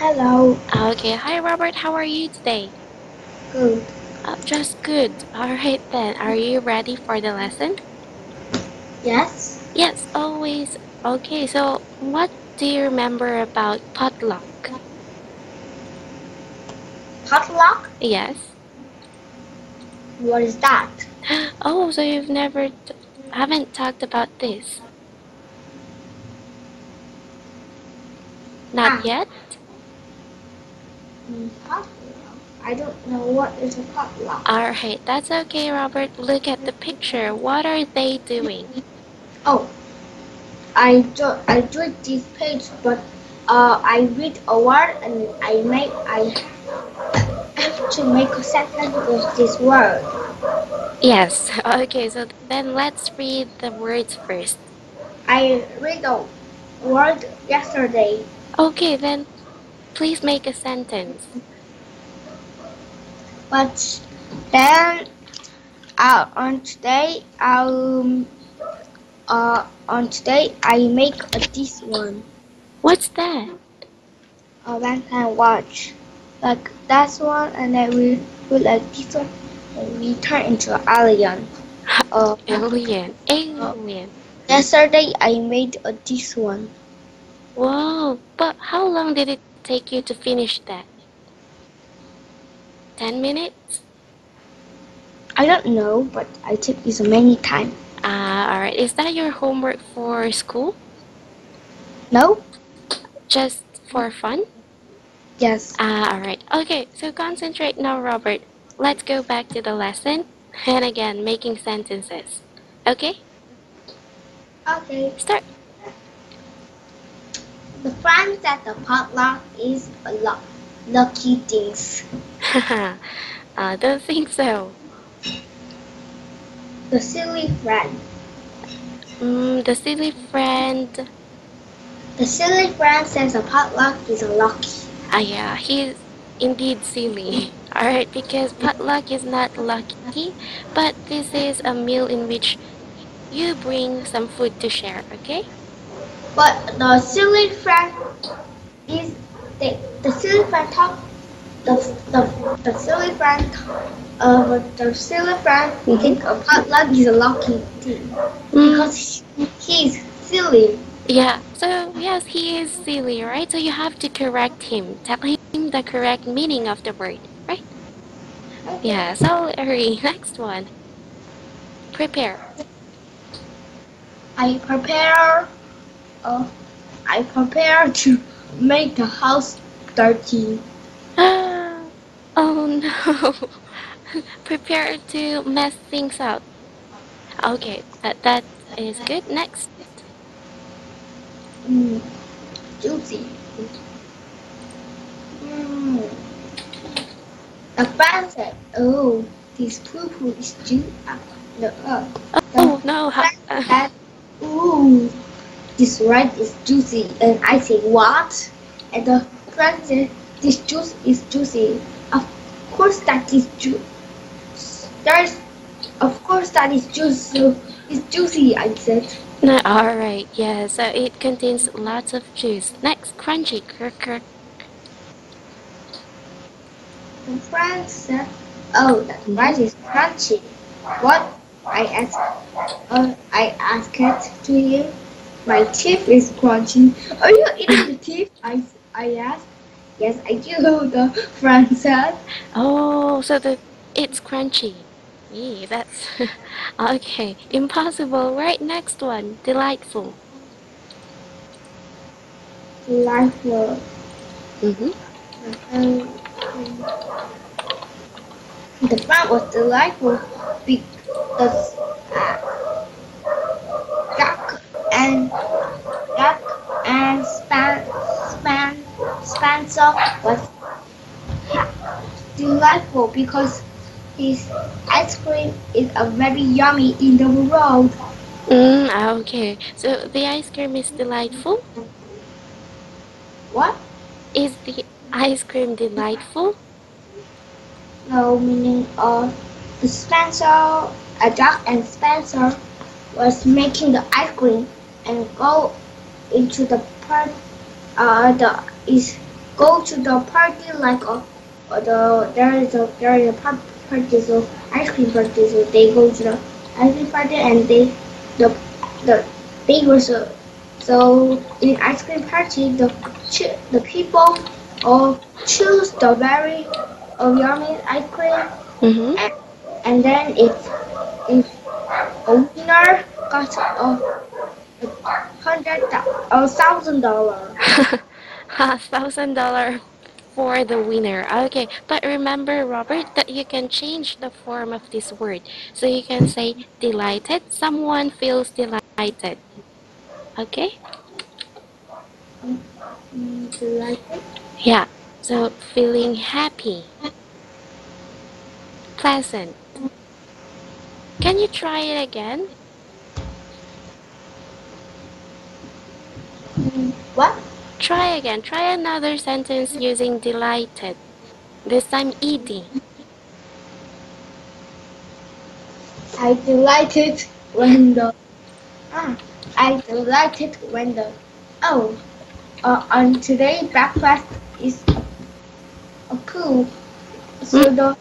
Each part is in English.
Hello. Okay, hi Robert, how are you today? Good. Uh, just good. Alright then, are you ready for the lesson? Yes. Yes, always. Okay, so what do you remember about potluck? Potluck? Yes. What is that? Oh, so you've never, t- haven't talked about this? Not Ah. yet? I don't know what is a potluck. Alright, that's okay, Robert. Look at the picture. What are they doing? Oh, I do I do this page, but uh, I read a word and I make I have to make a sentence with this word. Yes. Okay, so then let's read the words first. I read a word yesterday. Okay, then please make a sentence. But then uh, on today um uh on today I make a, this one What's that? a one watch like that one and then we put like this one and we turn into an alien. Uh, Alien. Alien. yesterday I made a this one. Whoa, but how long did it take you to finish that? 10 minutes? I don't know, but I took this many times. Ah, alright. Is that your homework for school? No? Just for fun? Yes. Ah, alright. Okay, so concentrate now, Robert. Let's go back to the lesson. And again, making sentences. Okay? Okay. Start. The friends at the potluck is a lot lucky things. Haha. uh, don't think so. The silly friend. Mm, the silly friend. The silly friend says a potluck is a lucky. Ah, yeah, he's indeed silly. Alright, because potluck is not lucky, but this is a meal in which you bring some food to share, okay? But the silly friend is the, the silly friend talk the, the, the silly friend uh the silly friend think a potluck is a lucky thing Mm, because he, he's silly. yeah, so yes, he is silly, right? So you have to correct him. Tell him the correct meaning of the word, right? Yeah, so hurry. Next one. Prepare. I prepare uh I prepare to make the house dirty. oh no. Prepare to mess things up. Okay, that that is good. Next. Mm, juicy. Mm. Friend said, "Oh, this poo poo is juicy." No, uh, Oh no. Ha- friend "Ooh, this rice is juicy," and I said, "What?" And the friend said, "This juice is juicy." Of course, that is juice. There's, of course, that is juice. So it's juicy. I said. no, all right. Yeah. So it contains lots of juice. Next, crunchy. Krr. The friend said, "Oh, that rice is crunchy." What? I asked. Uh, I asked it to him. My teeth is crunchy. Are you eating the teeth? I I asked. Yes, I do. The friend said. Oh, so the it's crunchy. Yeah, that's okay. Impossible. Right. Next one. Delightful. Delightful. Mm-hmm. Um, the friend was delightful because uh, and duck and span span Spencer was delightful because his ice cream is a very yummy in the world. Mm, okay. So the ice cream is delightful. What? Is the ice cream delightful? No, meaning uh, the Spencer, a duck and Spencer was making the ice cream and go into the part uh the is go to the party like uh, uh, the there is a there is a par- party so ice cream party so they go to the ice cream party and they the the they were so so in ice cream party the the people uh, choose the very uh, yummy ice cream Mm-hmm. and, and then if if a winner got a, a hundred thou- a thousand dollar A thousand dollar for the winner. Okay, but remember, Robert, that you can change the form of this word. So you can say delighted. Someone feels delighted. Okay? Delighted Yeah. So feeling happy. Pleasant. Can you try it again? What Try again. Try another sentence using delighted. This time ed. I delighted when the ah, I delighted when the oh uh, on today breakfast is a cool so the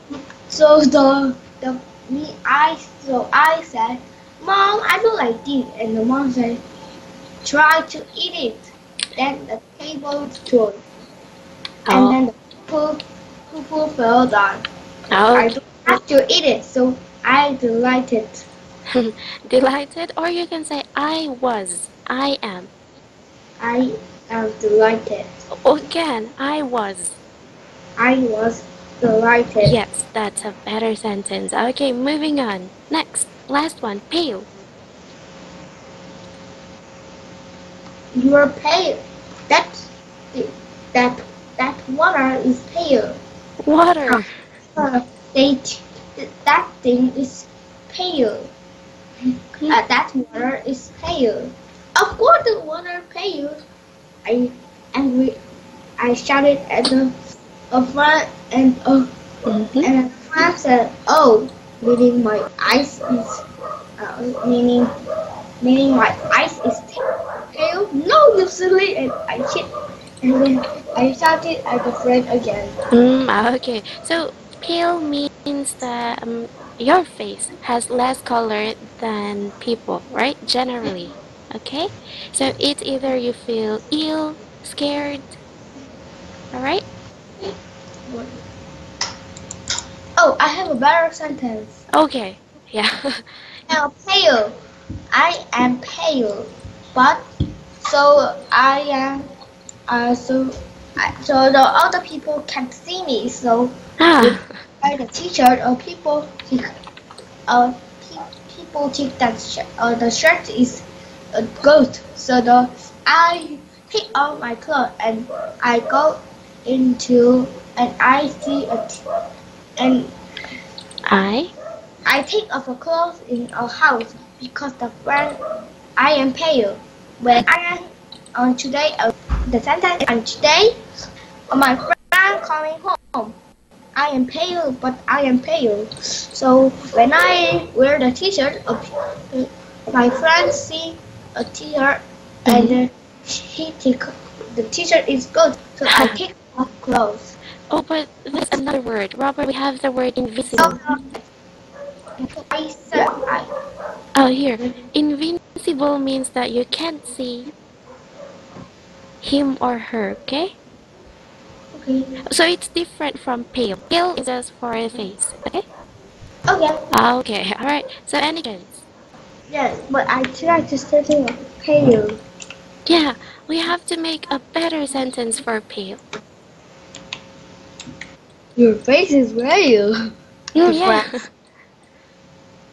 so the the me I so I said mom I don't like this and the mom said try to eat it then the table stood and Oh. then the poop fell down Oh, I don't have to eat it so I delighted delighted, or you can say I was, I am. I am delighted. Again, I was. I was delighted. Yes, that's a better sentence. Okay, moving on. Next, last one, pale. You are pale. That that that water is pale. Water. Uh, they that thing is pale. Uh, that water is pale. Of course, the water pale. I and we I shouted at the a friend and uh, Mhm. and a friend said, "Oh, meaning my eyes is uh, meaning meaning my eyes is pale." No! And I hit and then I shouted at the friend again. Mm, okay, so pale means that um, your face has less color than people, right? Generally. Okay? So it's either you feel ill, scared. Alright? Oh, I have a better sentence. Okay. Yeah. Am pale. I am pale, but so I am. Uh, so I, so the other people can't see me. So ah. by the teacher or people think, uh, pe- people think that sh- uh, the shirt is a goat. So the I take off my clothes and I go into and I see a t- and I. I take off a clothes in a house because the friend I am pale. When I am on today, uh, the sentence and today, uh, my friend coming home. I am pale, but I am pale. So when I wear the t-shirt, uh, my friend see a t-shirt and uh, he take the t-shirt is good. So I take off clothes. Oh, but there's another word. Robert, we have the word invisible. Said I. Oh, here. Invincible means that you can't see him or her, okay? Okay. So it's different from pale. Pale is just for a face, okay? Okay. Okay, alright. So any chance? Yes, but I tried to study pale. Yeah, we have to make a better sentence for pale. Your face is pale. Mm, yeah.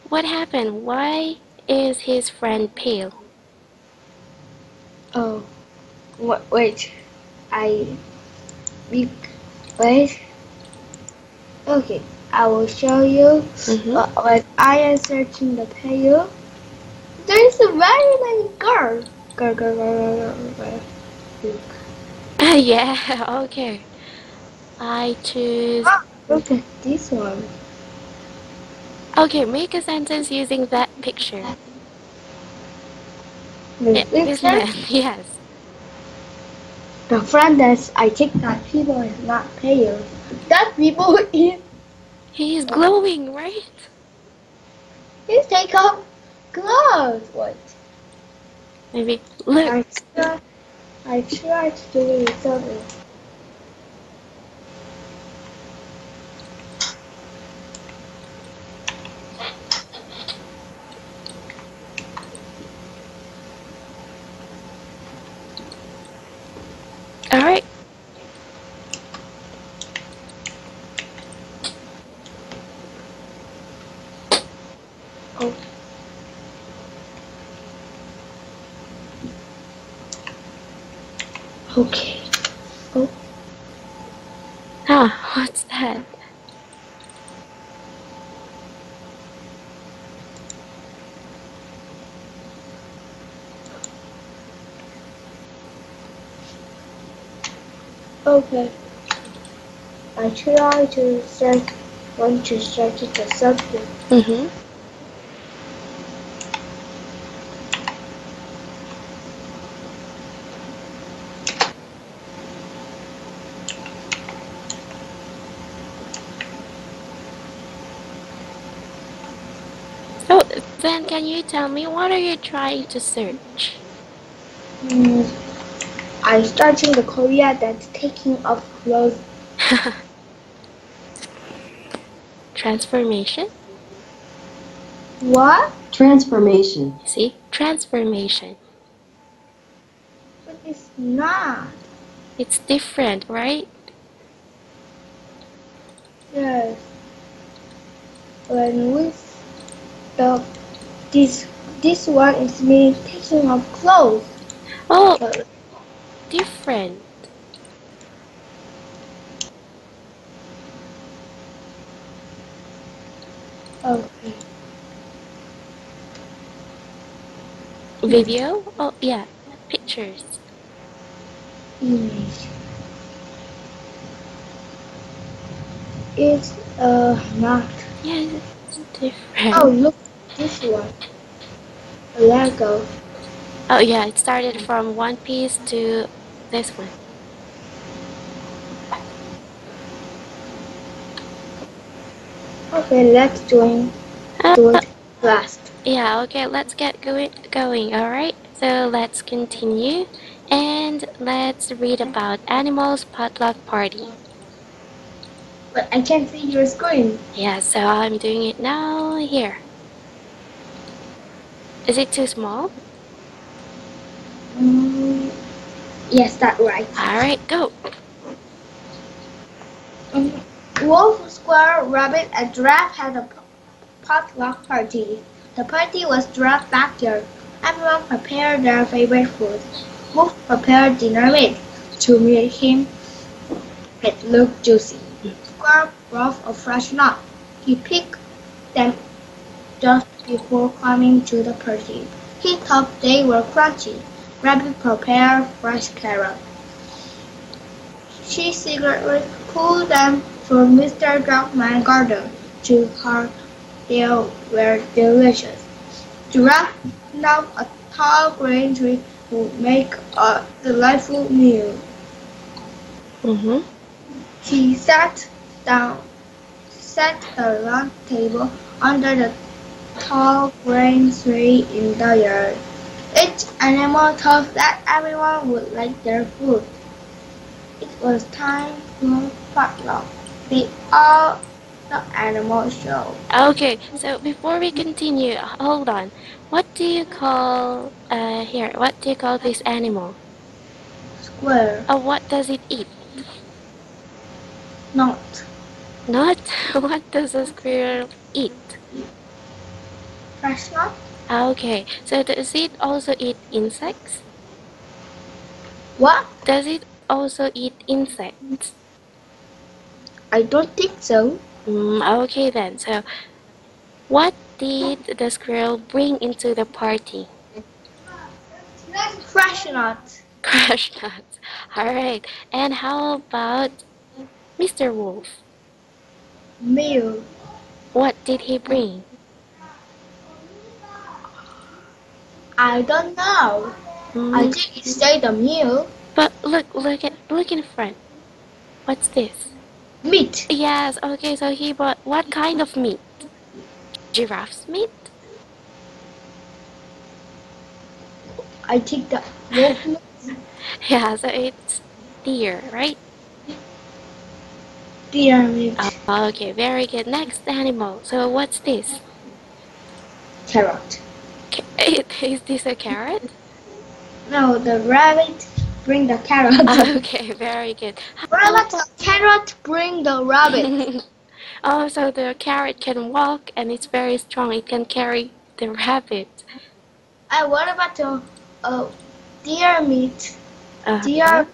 What happened? Why is his friend pale? Oh, what? Wait, I. Be, wait. Okay, I will show you. Mhm. But when I am searching the pale, there is a very many girl. Girl, girl, girl, girl, girl, girl. yeah, okay. I choose. Ah, look at this one. Okay, make a sentence using that picture. This Yeah, picture? man, yes. The friend that I think that people is not pale. That people is He is glowing, right? he take off gloves. What? Maybe look. I try, I tried to do something. All right. Oh. Okay. Oh, Huh, what's that? okay. I try to search, want to search the subject. Mm-hmm. So then, can you tell me what are you trying to search? Mm, I starting the Korea that's taking off clothes. Transformation. What? Transformation. See, transformation. But it's not. It's different, right? Yes. When we the this this one is me taking off clothes. Oh, Uh, different. Okay. Video? Oh, yeah. Pictures. Image. It's uh not. Yeah, it's different. Oh look, this one. A Lego. Oh, yeah, it started from one piece to this one. Okay, let's join Uh, do it last. yeah, okay, let's get going, going, alright? So let's continue and let's read about animals potluck party. But I can't see your screen. Yeah, so I'm doing it now here. Is it too small? Mm, yes, that's right. Alright, go. Mm, Wolf, squirrel, rabbit, and giraffe had a potluck party. The party was giraffe's backyard. Everyone prepared their favorite food. Wolf prepared dinner meat. To meet him, it looked juicy. Squirrel brought a fresh nut. He picked them just before coming to the party. He thought they were crunchy. Rabbit prepared fresh carrot. She secretly pulled them from Mr. Dogman's garden to her. They were delicious. Giraffe knocked a tall green tree to make a delightful meal. Mm-hmm. He sat down, set a long table under the tall green tree in the yard. Each animal thought that everyone would like their food. It was time for potluck. The all the animal show. Okay, so before we continue, hold on. What do you call uh here? What do you call this animal? Square, Oh, what does it eat? not Not what does a squirrel eat? Fresh nut. Okay, so does it also eat insects? What? Does it also eat insects? I don't think so. Mm, okay then. So, what did the squirrel bring into the party? Crash nut. Crash nuts. All right. And how about Mr. Wolf? Meal. What did he bring? I don't know. I Mm, think it said the meal. But look, look at, look in front. What's this? Meat. Yes, okay, so he bought what kind of meat? Giraffe's meat? I wolf meat. Yeah, so it's deer, right? Deer meat. Oh, okay, very good. Next animal. So what's this? Carrot. Is this a carrot? No, the rabbit bring the carrot. Okay, very good. rabbit, the carrot bring the rabbit. oh, so the carrot can walk and it's very strong. It can carry the rabbit. and what about the uh, deer meat? Uh, Deer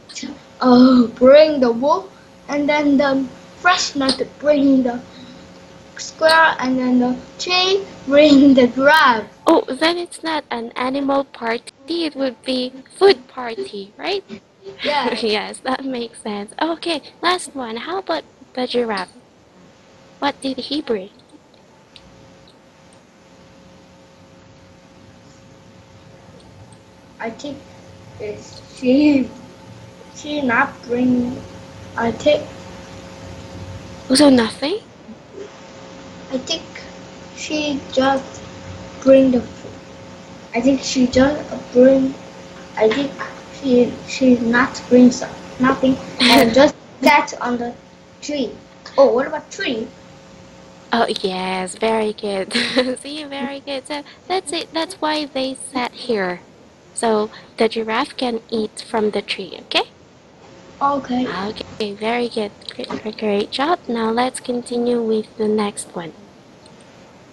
uh, bring the wolf, and then the fresh nut bring the squirrel, and then the tree bring the giraffe. Oh, then it's not an animal party. It would be food party, right? Yeah. yes, that makes sense. Okay, last one. How about the giraffe? What did he bring? I think it's she she not bring I think Also nothing? I think she just bring the food. I think she just bring I think she she not bring some nothing and just sat on the tree. Oh what about tree? Oh yes, very good. See, very good. So that's it. That's why they sat here. So the giraffe can eat from the tree. Okay. Okay. Okay. Very good. Great, great, great job. Now let's continue with the next one.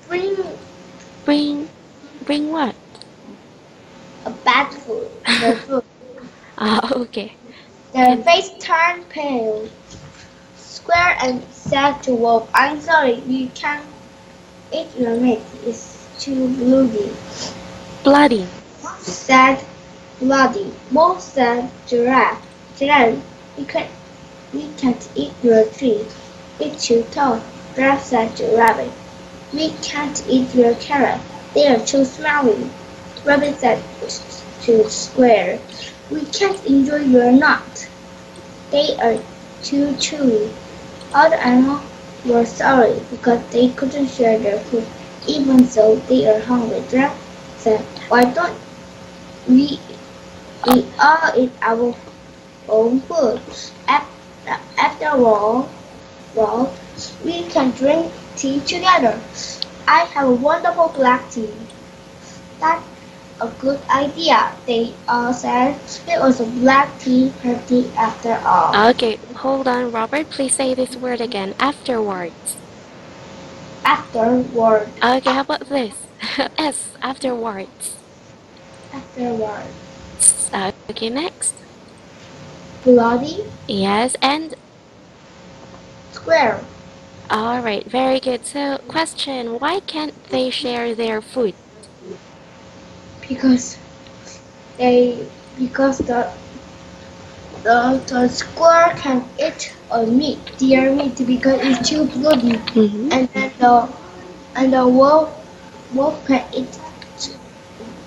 Bring Bring, bring what? a bad food. The food. Ah, okay. Their face turned pale. Square and said to Wolf, I'm sorry, you can't eat your meat. It's too bloody. Bloody. Said Bloody. Wolf said Giraffe. Giraffe, you can't, we can't eat your tree. It's too tall. Giraffe said to Rabbit. We can't eat your carrot. They are too smelly. Rabbit said to Square. We can't enjoy your nut. They are too chewy. All the animals were sorry because they couldn't share their food, even so, they are hungry. Giraffe said, Why don't we we all eat our own food? After, after all, well, we can drink tea together. I have a wonderful black tea. That's a good idea, they all said. It was a black tea party after all. Okay, hold on, Robert. Please say this word again. Afterwards. Afterward, Okay, how about this? S. Afterwards. Afterwards. Okay, next. Bloody Yes, and square. All right, very good. So, question: Why can't they share their food? because they because the the, the squirrel can eat a meat, deer meat because it's too bloody, Mm-hmm. and then the and the wolf wolf can eat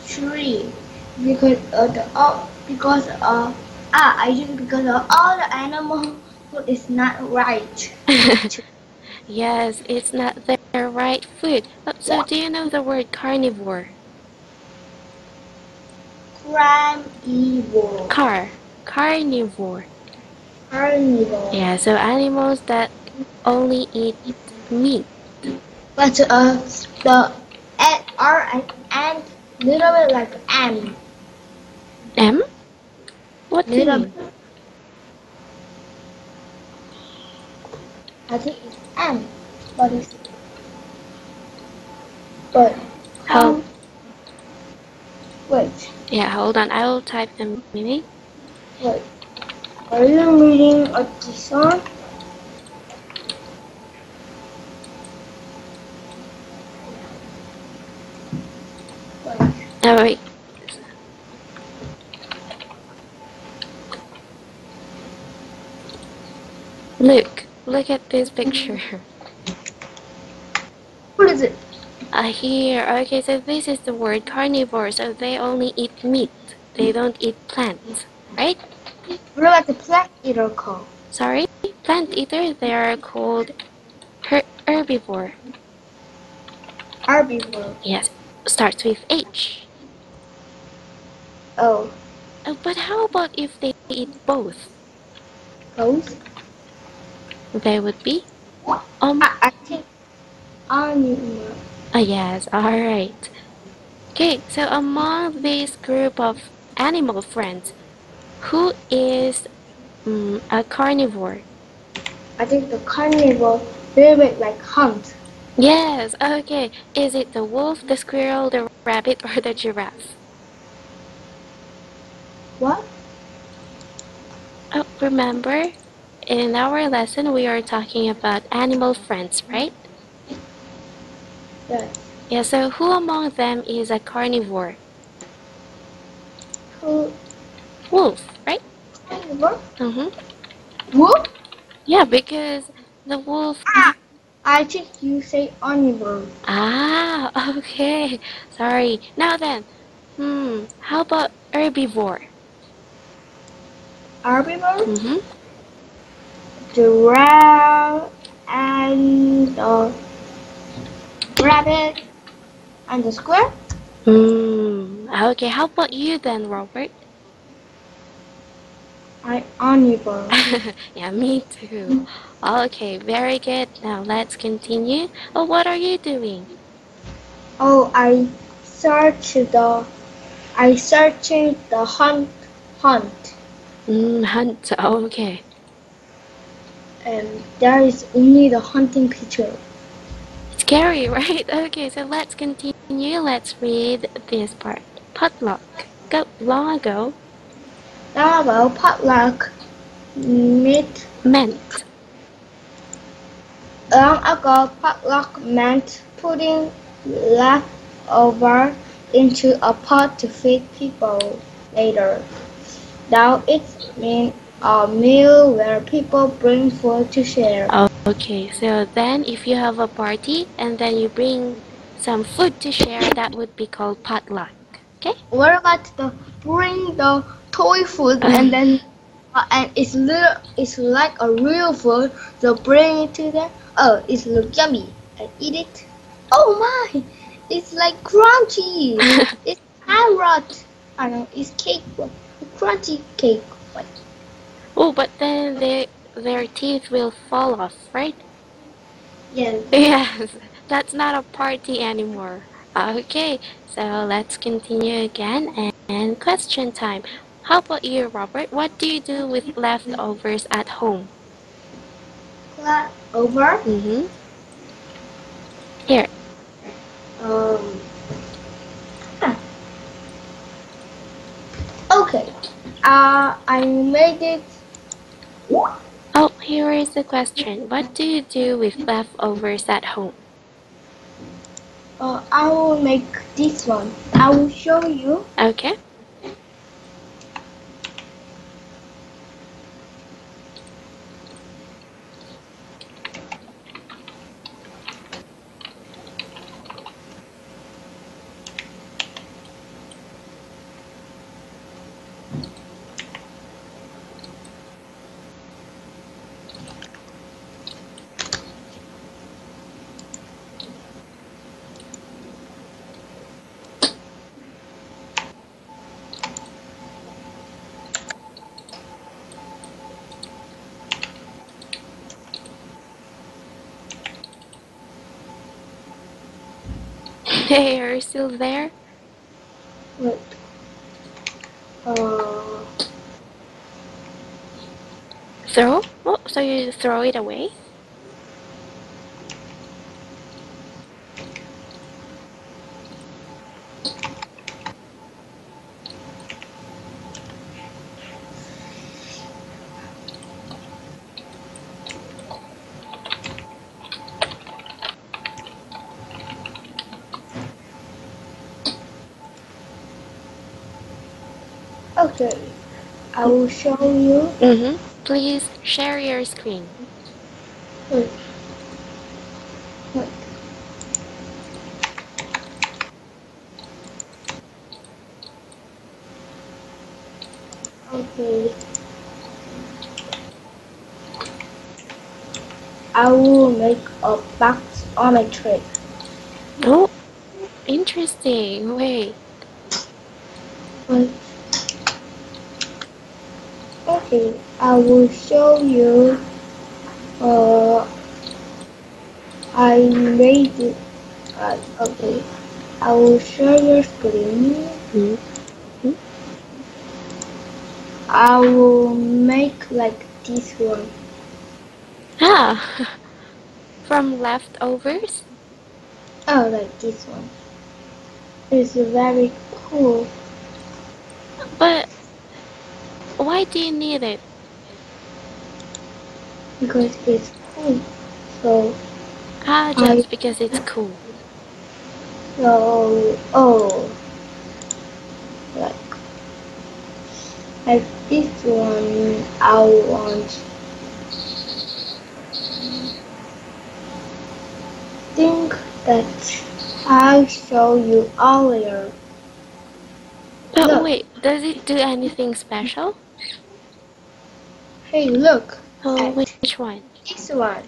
tree because uh, the all because uh ah I think because uh, all the animal food is not right. yes, it's not their right food. Oh, so, do you know the word carnivore? Evil Car. Carnivore. carnivore. Yeah, so animals that only eat meat. But uh, the ant are an ant, little bit like M. M? What do you mean? I think it's M, but it's but How? um, wait, Yeah, hold on. I will type the meaning. wait. Are you reading a song? Wait. Oh. Look, look at this picture. What is it? Uh, here, okay, so this is the word carnivore, so they only eat meat. They don't eat plants, right? What about the plant eater called? Sorry, plant eater. They are called her- herbivore. Herbivore. Yes, starts with H. Oh, Uh, but how about if they eat both? those? They would be um. I, I think animal. Ah, yes. All right. Okay. So among this group of animal friends, who is um, a carnivore? I think the carnivore little bit like hunt. Yes. Okay. Is it the wolf, the squirrel, the rabbit, or the giraffe? What? Oh, remember, in our lesson we are talking about animal friends, right? Yes. Yeah. So who among them is a carnivore? Who? Wolf, right? Carnivore? Mm-hmm. Wolf? Yeah, because the wolf. Ah, I think you say omnivore. Ah, okay. Sorry. Now then, hmm, how about herbivore? Herbivore? Mm-hmm. Giraffe and the rabbit and the square. Hmm. Okay. How about you then, Robert? I omnivore. yeah, me too. Okay, very good. Now let's continue. Oh, what are you doing? Oh, I search the I searching the hunt hunt Mm, hunt. Okay. And there is only the hunting picture. Scary, right? Okay, so let's continue. Let's read this part. Potluck. Go long ago ah, Now about potluck meant meant long ago potluck meant putting leftover into a pot to feed people later. Now it means a meal where people bring food to share. Oh, okay, so then if you have a party and then you bring some food to share, that would be called potluck. Okay? What about the bring the toy food and then uh, and it's little it's like a real food so bring it to them oh it's look yummy I eat it oh my it's like crunchy it's carrot I know it's cake crunchy cake Oh, but then they, their teeth will fall off, right? yeah Yes, that's not a party anymore. Okay, so let's continue again and, and question time. How about you, Robert? What do you do with leftovers at home? Clap over Mm-hmm. Here. um huh. okay uh I made it Oh, here is the question. What do you do with leftovers at home? uh, I will make this one I will show you Okay. Hey, are you still there? Wait. Uh, Throw? Oh, so you throw it away? will show you. Mm-hmm. Please share your screen. Okay. I will make a box on a tree. Oh, interesting. Wait. Okay, I will show you. Uh, I made it. Uh, okay, I will share your screen. Hmm. I will make like this one. Ah, from leftovers? Oh, like this one. It's very cool But why do you need it? because it's cool. So, Ah, just because it's cool. so, oh, like, like this one, I want. Think that I show you earlier. Oh, Look. wait, does it do anything special? Hey, look, Oh, which, one? this one.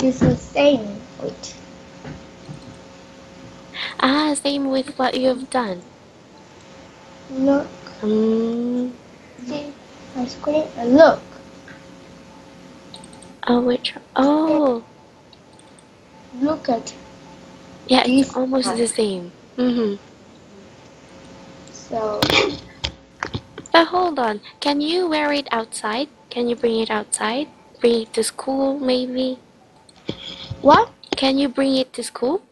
It's the same. Wait, Ah, same with what you've done. look, Hmm. see my screen, look. Oh, which? Oh, Look at yeah, it's This almost one. the same. Mm-hmm. so. But hold on, can you wear it outside? Can you bring it outside? Bring it to school, maybe? What? Can you bring it to school?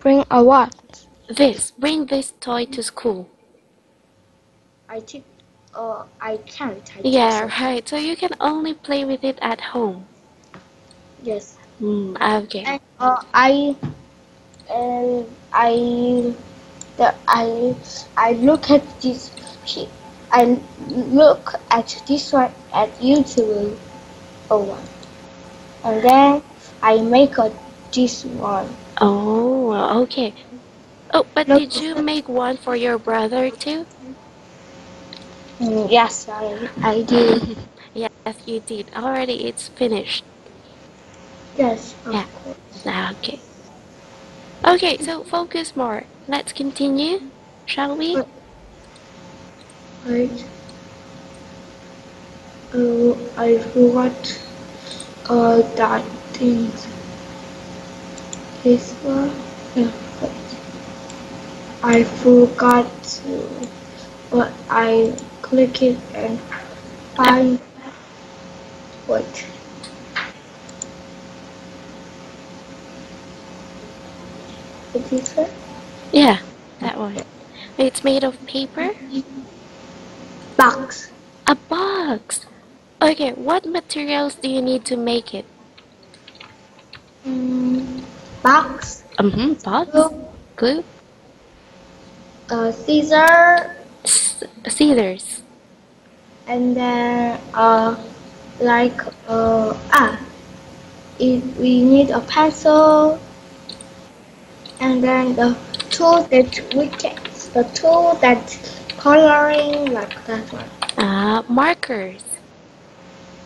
Bring a what? This, bring this toy to school. I think. Uh, I can't. I Yeah, so. right. So you can only play with it at home. Yes. Hmm. Okay. And uh, I. And I. The I. I look at this. I look at this one at YouTube. Oh one. And then I make a this one. Oh, okay. Oh, but Look. did you make one for your brother too? Mm, yes, I I did. Yes, you did. Already, it's finished. Yes. Of Yeah. course. Ah, Okay. Okay, so focus more. Let's continue, shall we? Right. Oh, I forgot uh, that thing. This one. Yeah, wait. I forgot to, but I click it and find. Wait. Is? Yeah, that one. It's made of paper. Box. A box. Okay, what materials do you need to make it? Mm, box. Mm-hmm. Box. Glue, Glue. Uh, scissor. S- scissors. and then uh like uh ah if we need a pencil and then the tool that we can the tool that coloring like that one Uh, markers.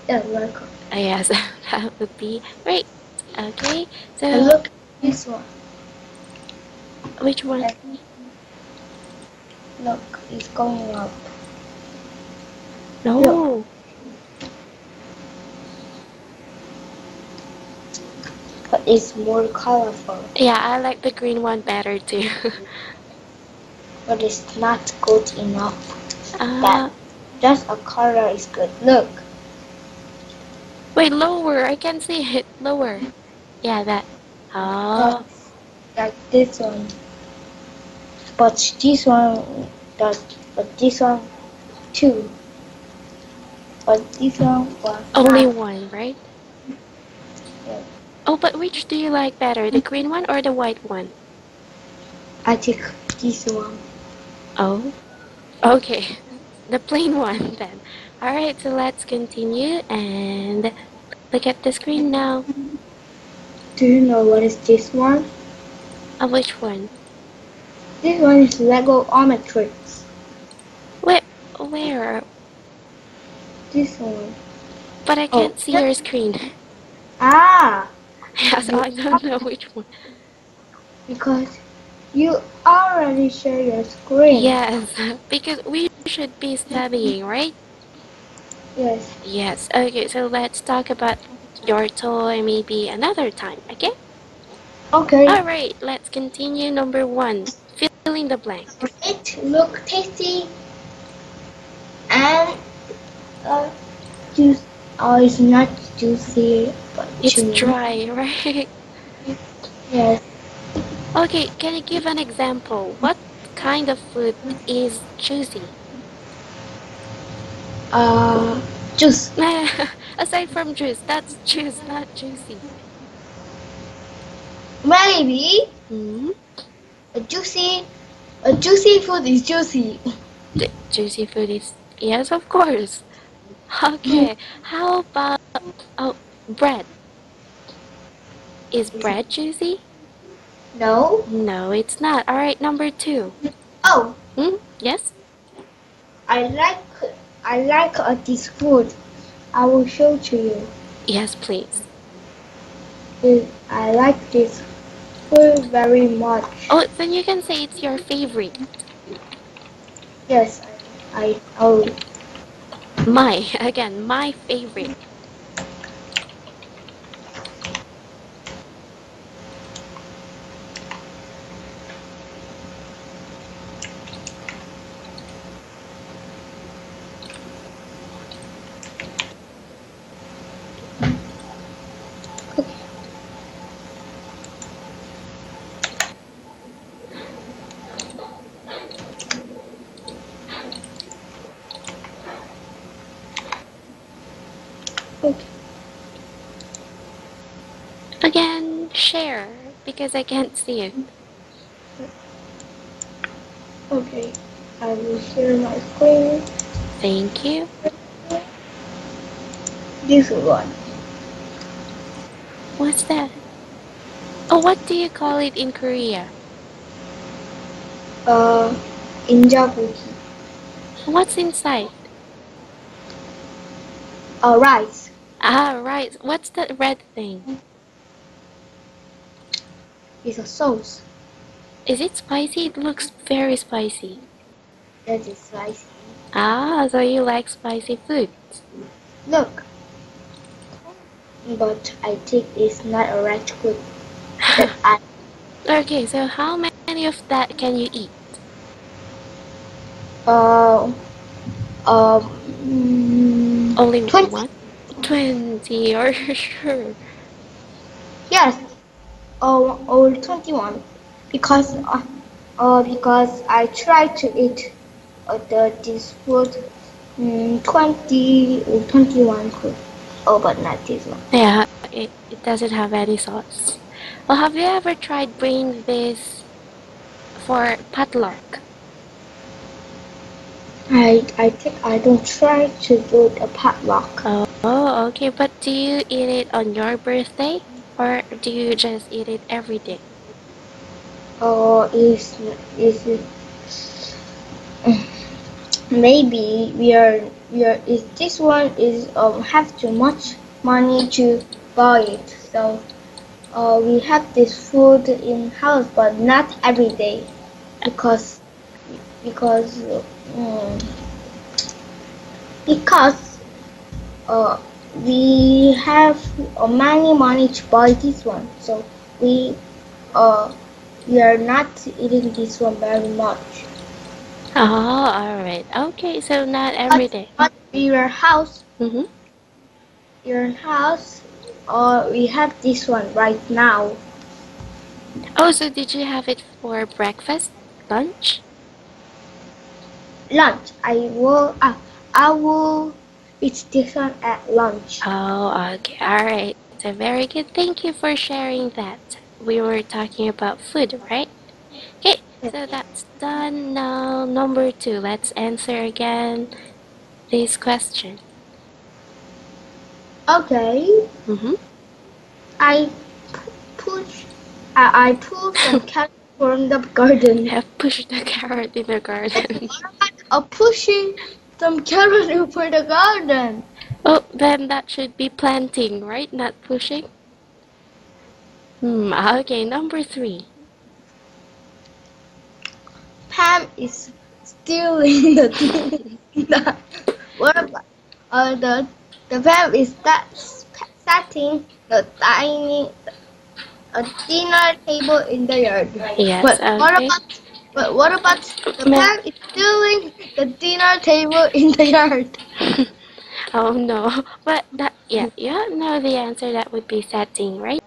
yeah like Uh, yes, that would be great. Okay, so and look this one which one? look it's going up No. but it's more colorful Yeah, I like the green one better too. but it's not good enough uh, that just a color is good look wait, lower. I can see it. Lower. Yeah, that. Oh. like this one. But this one, that, but this one too. But this one was Only not. one, right? Yeah. Oh, but which do you like better, the green one or the white one? I take this one. Oh, okay. The plain one then. Alright, so let's continue and look at the screen now. Do you know what is this one? Oh, which one? This one is Lego Omnitrix. Where? Where? This one. But I Oh, can't see your screen. Ah, Yes, I don't know which one. because you already share your screen. Yes, because we should be studying, right? Yes. Yes. Okay, so let's talk about your toy maybe another time, okay? Okay. Alright, let's continue. Number one, fill in the blank. It look tasty and uh, juice. Oh, it's not juicy, but It's dry, right? Yes. Okay, can you give an example? What kind of food is juicy? Uh, juice. Aside from juice, that's juice, not juicy. Maybe hmm a juicy, a juicy food is juicy. The juicy food is yes, of course. Okay, how about oh bread? Is bread juicy? No. No, it's not. All right, number two. Oh, Hmm? Yes. I like, I like uh, this food. I will show to you. Yes, please. I like this food very much. Oh, then you can say it's your favorite. Yes, I, I oh My again, my favorite. okay. Again, share because I can't see it. Okay, I will share my screen. Thank you. This one. What's that? Oh, what do you call it in Korea? Uh, injabuki. What's inside? Uh, rice. Ah, right. What's that red thing? It's a sauce. Is it spicy? It looks very spicy. That is spicy. Ah, so you like spicy food. Look. But I think it's not a right food. I, Okay, so how many of that can you eat? uh, um, Only 20. one? 20, are you sure? yes. Oh, or 21. Because, uh, uh, because I tried to eat uh, the, this food mm, 20 or 21 food. Oh, but not this one. Yeah, it, it doesn't have any sauce. Well, have you ever tried bringing this for potluck? I, I think I don't try to do the potluck. Oh, okay. But do you eat it on your birthday? Or do you just eat it every day? Oh, is is maybe we are we are is this one is um have too much money to buy it so uh, we have this food in house but not every day because because um, because uh, we have uh, many money to buy this one so we uh, we are not eating this one very much. Oh, alright. Okay, so not every day. But your house, Mm-hmm. your house, uh, we have this one right now. Oh, so did you have it for breakfast? Lunch? Lunch. I will. Uh, I will this one at lunch. Oh, okay. Alright. So very good. Thank you for sharing that. We were talking about food, right? Okay, so that's done. Now, number two. Let's answer again this question. Okay. Mm-hmm. I push. I I pull some carrot from the garden. I pushed the carrot in the garden. I'm pushing some carrot for the garden. Oh, then that should be planting, right? Not pushing. Hmm. Okay. Number three. Pam is stealing the what about uh, the the Pam is that setting the dining a dinner table in the yard. Yes. But what okay. about but what about the Ma- Pam is stealing the dinner table in the yard? Oh no. But that yeah, you know the answer. That would be setting, right?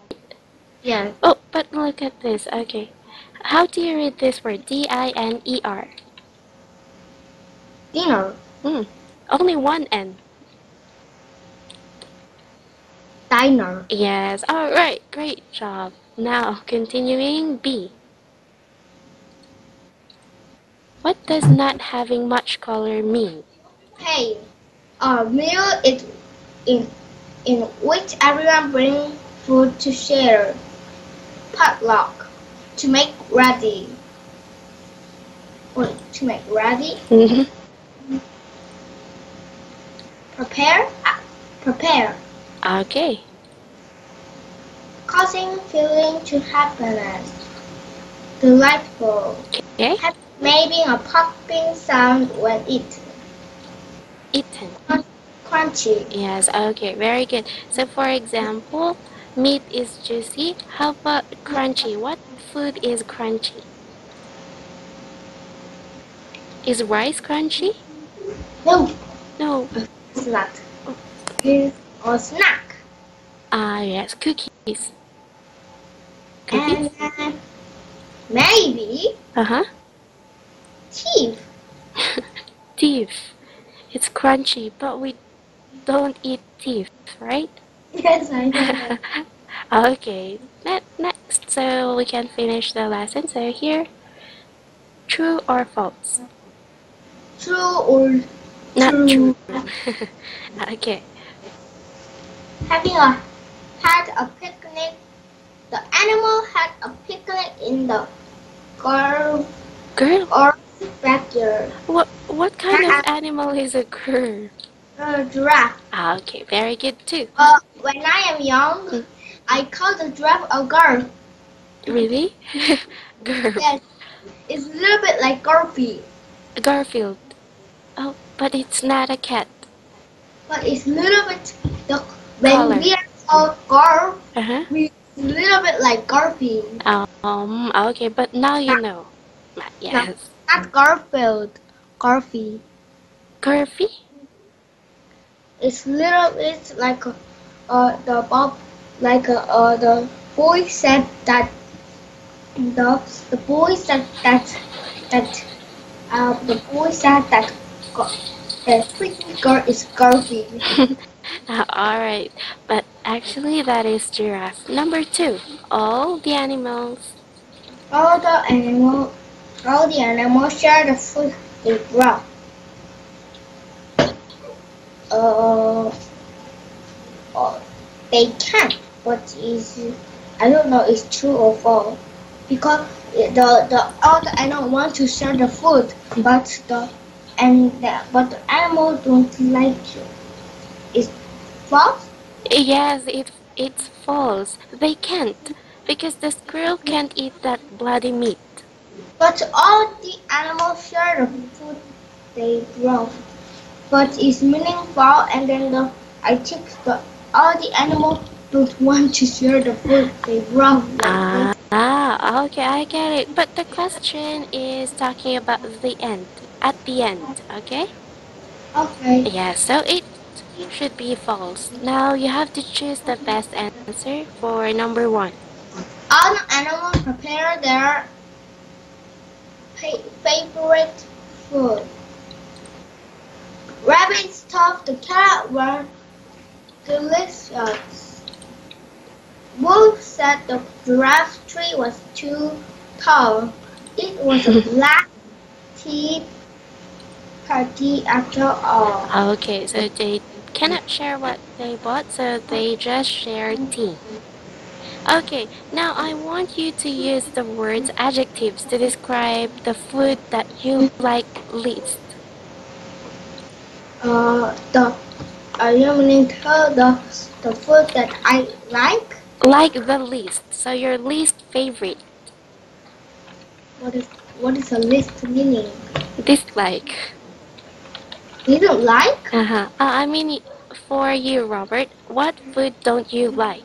Yes. Oh, but look at this. Okay. How do you read this word? D I N E R. Dinner. Hmm. Only one N. Diner. Yes. All right. Great job. Now continuing B. What does not having much color mean? Hey, a meal is in in which everyone brings food to share. Potluck. To make ready. Or to make ready. Mhm. Prepare. Ah, Prepare. Okay. Causing feeling to happiness. Delightful. Okay. Have- Making a popping sound when eaten. Eaten. Crunchy. Yes. Okay. Very good. So, for example, meat is juicy. How about crunchy? What food is crunchy? Is rice crunchy? No, No. it's not. It's a snack. Ah, yes. Cookies. Cookies. And uh, maybe Uh huh. Teeth. Teeth. It's crunchy, but we don't eat teeth, right? Yes, I know. okay. Ne- next, so we can finish the lesson. So here, true or false? True or Not True. true. okay. having a had a picnic. The animal had a picnic in the gar Girl, or what what kind of animal is a girl? A giraffe. Ah, okay, very good too. Uh, when I am young, I call the giraffe a girl. Really? girl. Yes, it's a little bit like Garfield, Garfield. Oh, but it's not a cat. but it's a little bit the when Color. we are called Gar, Uh huh. we a little bit like Garfield. Um. Okay, but now you know. Yes. Not Garfield, Garfield. Garfy. It's little bit like uh, the Bob, like a, uh, the boy said that the the boy said that that uh, the boy said that the pretty girl is Garfield. Uh, all right, but actually that is giraffe. Number two, all the animals. All the animal, all the animals share the food they. Uh, uh, they can, but is I don't know it's true or false because the the all the animal want to share the food, but the and the, but the animal don't like it. Is false? Yes, it it's false. They can't because the squirrel can't eat that bloody meat. But all the animals share the food they brought. But it's meaningful and then the I think the all the animals don't want to share the food they brought. Ah, ah, okay, I get it. But the question is talking about the end. At the end, okay? okay. Yeah, so it should be false. Now you have to choose the best answer for number one. All the animals prepare their favorite food. Rabbit stuffed the cat were delicious. Wolf said the giraffe tree was too tall. It was a black tea party after all. Okay, so they cannot share what they bought, so they just share tea. Okay, now I want you to use the words adjectives to describe the food that you like least. Uh, the are you tell the the food that I like? Like the least. So your least favorite. What is what is the least meaning? Dislike. You don't like? Uh-huh. Uh, I mean, for you, Robert, what food don't you like?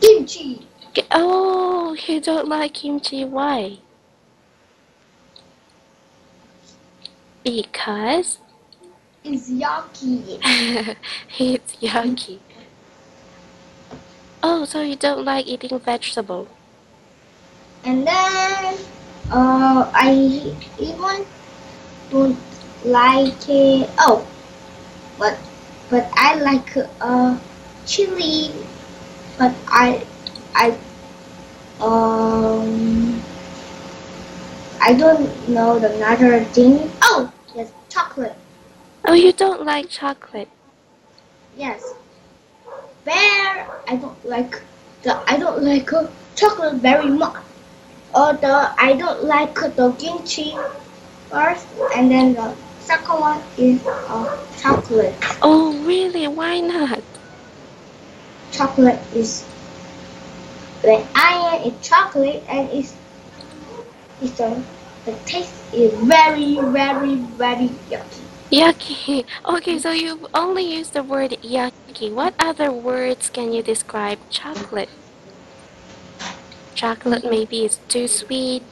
Kimchi. Oh, you don't like kimchi. Why? Because is yucky. it's yucky. Oh, so you don't like eating vegetable? And then uh, I even don't like it. Oh, but but I like uh chili. But I I um I don't know the another thing. Oh, yes, chocolate. Oh, you don't like chocolate. Yes. Bear. I don't like the. I don't like uh, chocolate very much. Or the. I don't like the kimchi first, and then the second one is uh, chocolate. Oh, really? Why not? Chocolate is when I eat chocolate and it's it's a the taste is very very very yucky. Yucky. Okay, so you only use the word yucky. What other words can you describe chocolate? Chocolate maybe is too sweet.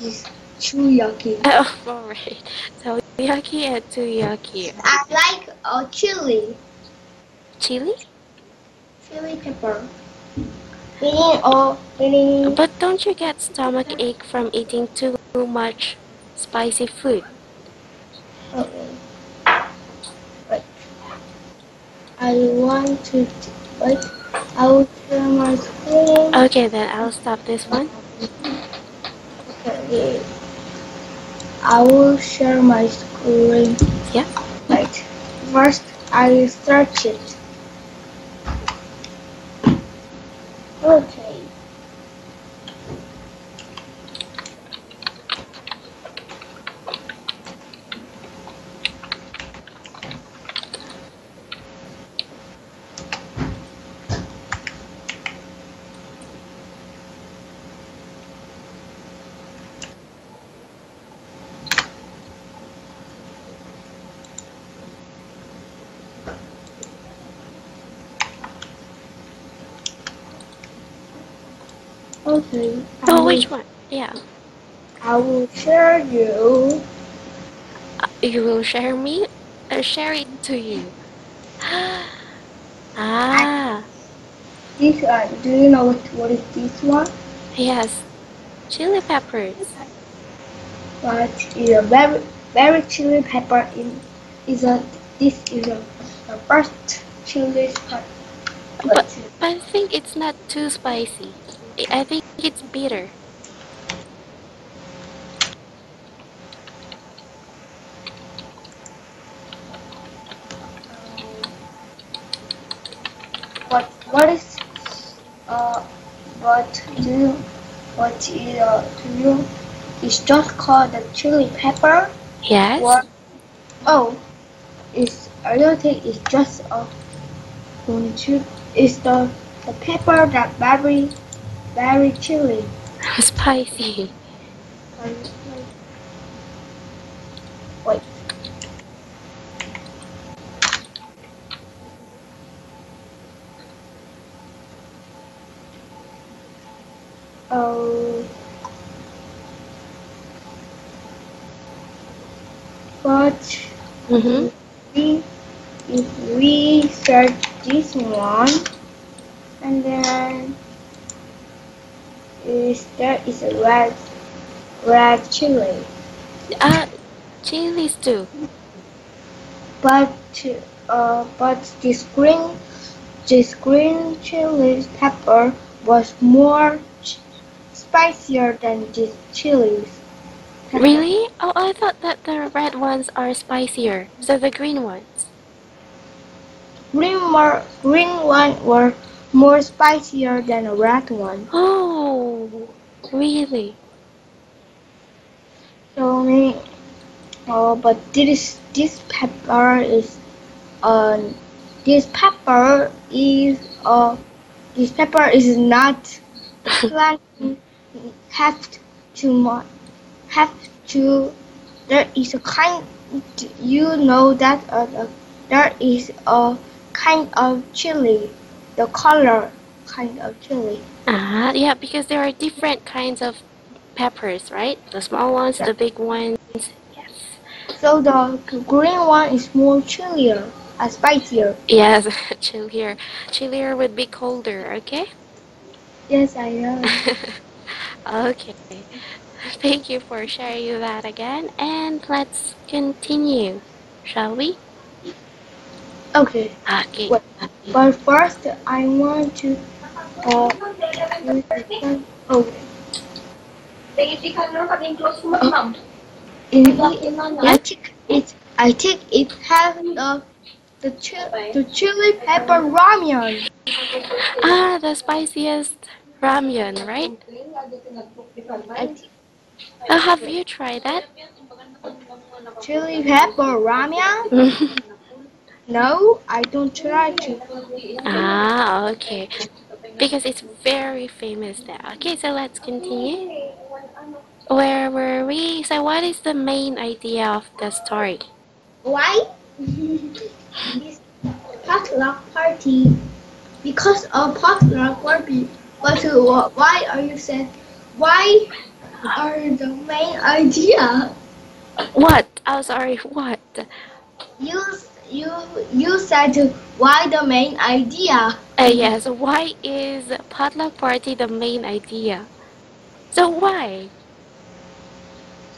It's too yucky. Oh, alright. So yucky and too yucky. I like uh, chili. Chili? chili pepper. Meaning or meaning But don't you get stomach ache from eating too much spicy food? okay. Wait. I want to wait. I will share my screen. Okay, then I'll stop this one. Okay. I will share my screen. Yeah. Wait. First, I will search it. Okay. Okay. I Oh, will- which one? Yeah. I will share you. Uh, You will share me? Or share it to you? ah, This one. Do you know what, what is this one? yes. Chili peppers. But is a very very chili pepper in is a this is a the first chili pepper. But, but I think it's not too spicy. I think it's bitter. What what is uh what do you what is uh do you it's just called the chili pepper Yes? or oh it's I don't think it's just a it's the the pepper that very very chili. Spicy. Wait. Oh. But Mm-hmm. we, if we search this one, and then is there is a red red chili. Uh, chilies too. but uh, but this green this green chili pepper was more spicier than this chilies. Really? Oh, I thought that the red ones are spicier. So the green ones. Green more green one were more spicier than the red one. Oh, really? So me, oh, but this this pepper is, uh, this pepper is uh, this pepper is not plant have to have to. There is a kind. You know that uh, there is a kind of chili, the color kind of chili. Ah, yeah, because there are different kinds of peppers, right? The small ones, Yeah. the big ones. Yes. So the green one is more chillier, uh, spicier. Yes, chillier. Chillier would be colder, okay? Yes, I know. okay. Thank you for sharing that again. And let's continue, shall we? Okay, Okay. What? but first I want to. Uh, use the phone. okay. ma'am. In it, I think it. I think it has the the chi- the chili pepper ramen. Ah, the spiciest ramyun, right? I think Oh, have you tried that? chili pepper ramen. No, I don't try to. ah, okay. Because it's very famous there. Okay, so let's continue. Where were we? So, what is the main idea of the story? Why? this potluck party. Because of potluck party. But why are you saying? Why are the main idea? What? Oh, sorry, what? You you you said why the main idea? Uh, yes, why is potluck party the main idea? So, why?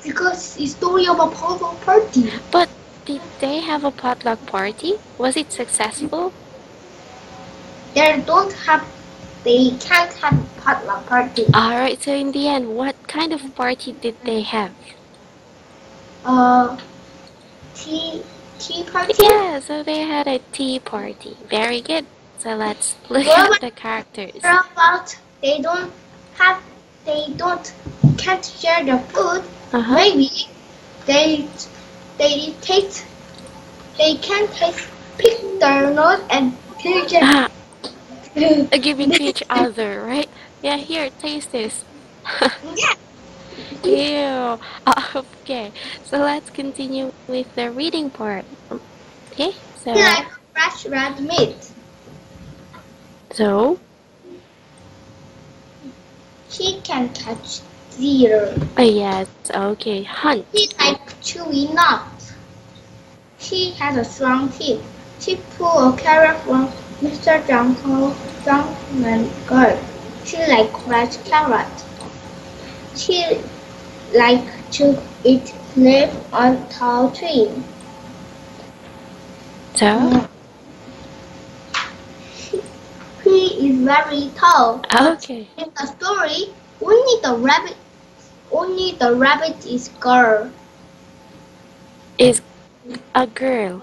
Because it's story of a potluck party. But did they have a potluck party? Was it successful? They don't have. They can't have potluck party. Alright, so in the end, what kind of party did they have? Uh, tea tea party. Yeah, so they had a tea party. Very good. So let's look at the characters. About they don't have they don't can't share the food Uh-huh. maybe they they taste they can't taste pick their nose and Ah, uh, giving to each other, right? Yeah, here, taste this. Ew. Okay, so let's continue with the reading part. Okay, so like fresh red meat so she can catch deer uh, yes, okay, hunt. she like chewy nuts she has a strong teeth she pull a carrot from Mr. Jungle Junkman girl she like fresh carrot she like to eat leaf on tall tree So He is very tall. okay, In the story, only the rabbit, only the rabbit is girl. is a girl.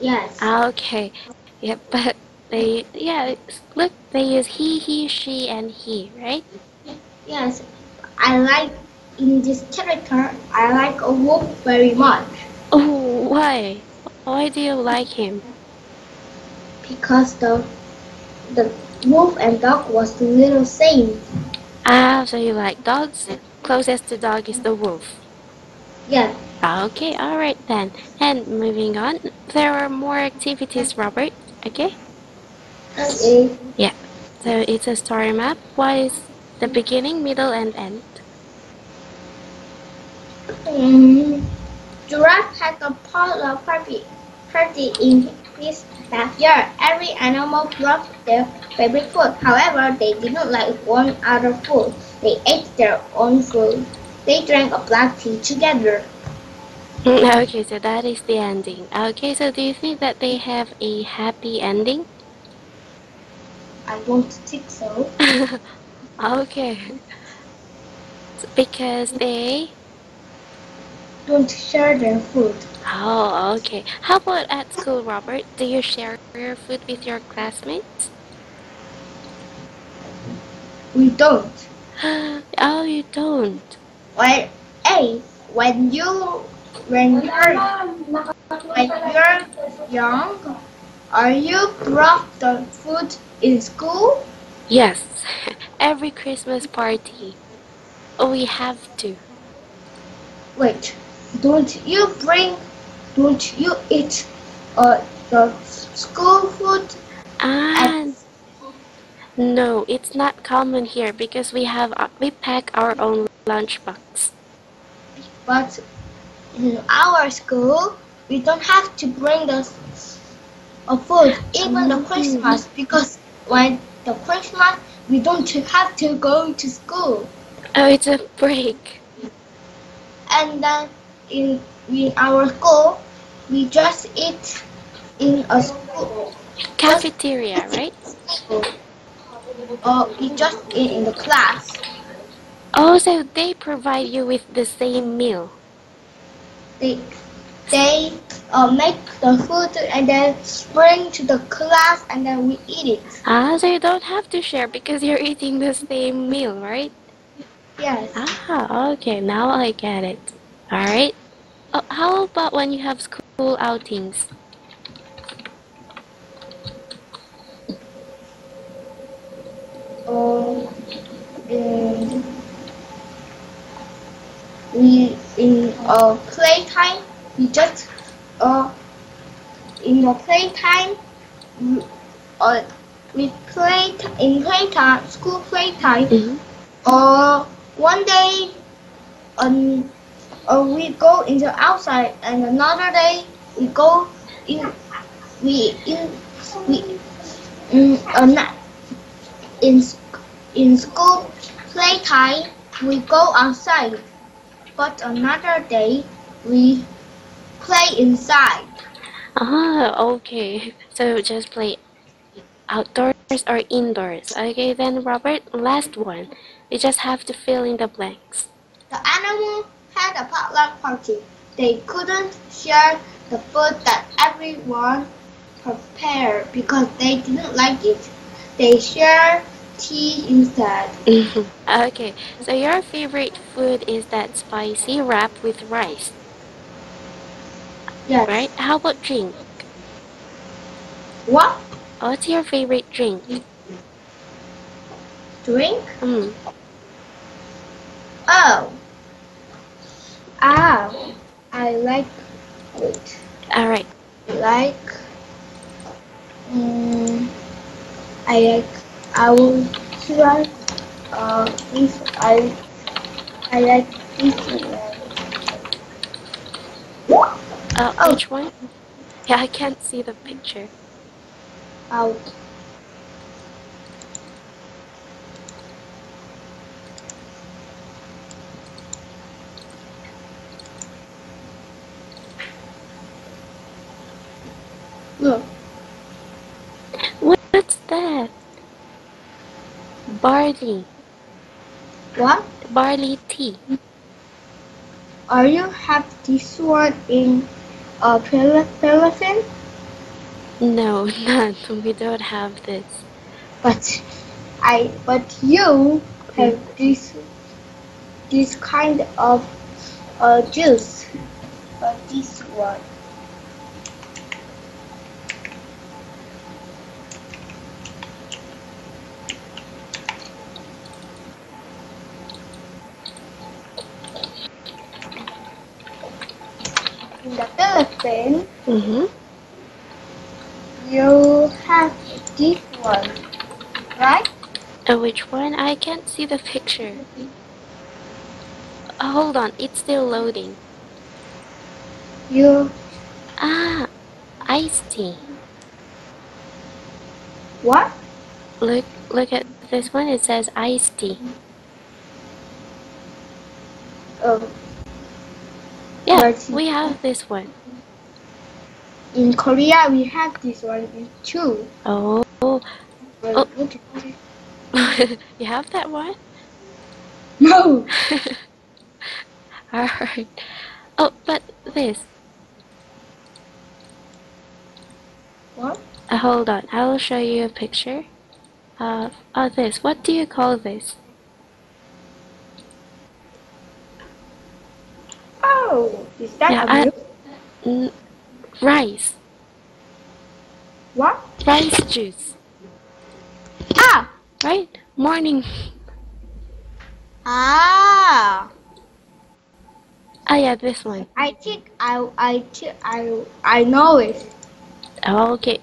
Yes. Okay, yeah, but they yeah look they use he, he, she, and he, right? Yes. I like in this character. I like a wolf very much Oh, why? Why do you like him? because the the wolf and dog was the little same. Ah, so you like dogs? Closest to dog is the wolf. Yes. Okay, alright then. And moving on, there are more activities, Robert. Okay? Okay. Yeah. So it's a story map. What is the beginning, middle, and end? Um, giraffe had a potluck party, party in his backyard. Every animal brought their favorite food. However, they didn't like one other food. They ate their own food. They drank a black tea together. Mm, Okay, so that is the ending. Okay, so do you think that they have a happy ending? I don't think so. okay. Because they. Don't share their food. Oh, okay. How about at school, Robert? Do you share your food with your classmates? We don't. oh, you don't. Well, Hey, when you when you're when you're young, are you brought the food in school? Yes, every Christmas party. We have to. Wait, don't you bring? Don't you eat uh, the school food? And no, it's not common here because we have uh, we pack our own lunchbox. But in our school, we don't have to bring the uh, food, even the Christmas, because when the Christmas, we don't have to go to school. Oh, it's a break. And then in in our school, we just eat in a school, Cafeteria, right? or we just eat in the class. Oh, so they provide you with the same meal. They they uh, make the food and then bring to the class, and then we eat it. Ah, so you don't have to share because you're eating the same meal, right? Yes. Ah, okay, now I get it. Alright. Oh, how about when you have school outings? Um, in we in uh playtime we just uh in the playtime we, uh we play in playtime school playtime Mhm. or one day um uh, we go in the outside and another day we go in we in we in uh, in in school playtime we go outside but another day we play inside Ah, okay. So just play outdoors or indoors. Okay, then Robert, last one. You just have to fill in the blanks. the animal had a potluck party they couldn't share the food that everyone prepared because they didn't like it they shared tea instead Mhm. Okay, so your favorite food is that spicy wrap with rice, yes right? How about drink? what What's your favorite drink? drink Mm. Oh. Ah. I like wait. All right. Like um, I like I will try uh this I I like this one. Uh, Oh. which one? Yeah, I can't see the picture. Out. Look, What- What's that? Barley. what? Barley tea. Are you have this one in a paraffin? No, not. We don't have this. But I but you have this this kind of uh, juice. But this one. In the Philippines, Mm-hmm. you have this one, right? Uh, which one? I can't see the picture. Uh, hold on, it's still loading. You Ah, iced tea. what? Look, look at this one. It says iced tea. Oh, Yeah, we have this one. In Korea we have this one too. Oh, Oh. look at it. you have that one? No. Alright. Oh, but this. What? Uh, hold on, I will show you a picture. Uh, oh, this. What do you call this? Oh, is that Yeah, a I- rice. What? Rice juice. Ah! Right? Morning. Ah! Ah, yeah, this one. I think I I thi- I I know it. Oh, okay.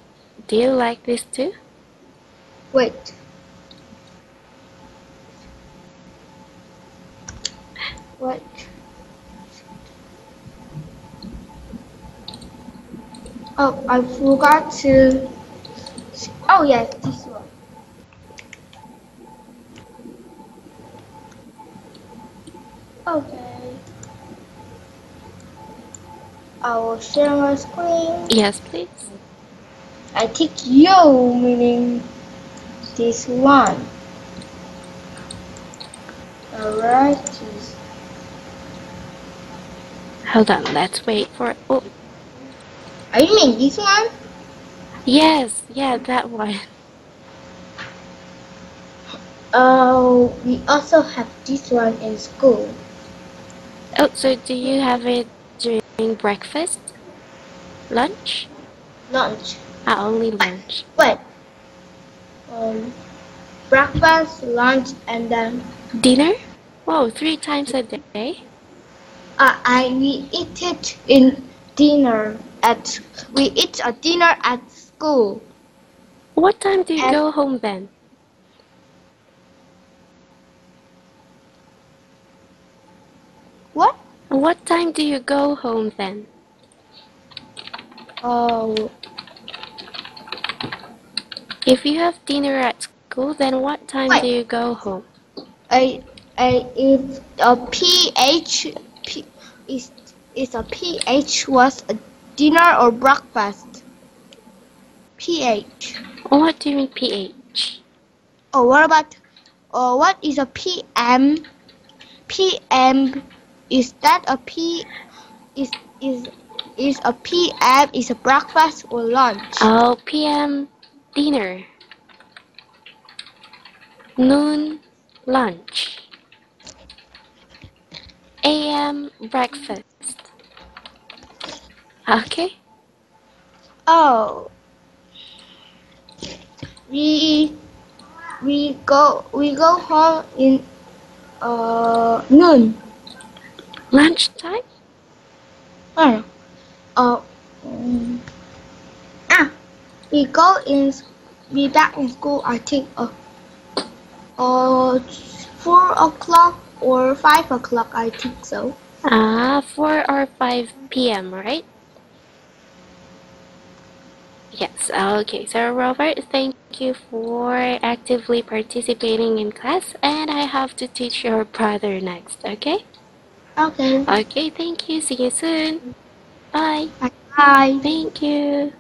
Do you like this too? Wait. What? Oh, I forgot to. Oh yes, this one. Okay. I will share my screen. Yes, please. I think you meaning this one. Alright. Hold on, let's wait for it. Oh, Are you mean this one? yes, yeah, that one. Oh, we also have this one in school. Oh, so do you have it during breakfast? Lunch? Lunch. Ah, only lunch. Wait. Um, breakfast, lunch, and then Dinner? Whoa, three times a day? uh, I we eat it in dinner at we eat a dinner at school. What time do you At- go home then? What? What time do you go home then? Oh, If you have dinner at school, then what time Wait. do you go home? I I if a ph p is is a ph was a dinner or breakfast. ph. Oh, what do you mean PH? Oh, what about? Oh, what is a PM? PM is that a P? Is is is a PM is a breakfast or lunch? Oh, PM dinner. Noon lunch. AM breakfast. Okay. Oh, we we go we go home in uh noon. Lunchtime? Oh, uh, um, ah, we go in we back in school. I think uh, uh four o'clock or five o'clock. I think so. Ah, 4 or 5 p.m., right? Yes, okay. So, Robert, thank you for actively participating in class, and I have to teach your brother next, okay? Okay. Okay, thank you. See you soon. Bye. Bye. Thank you.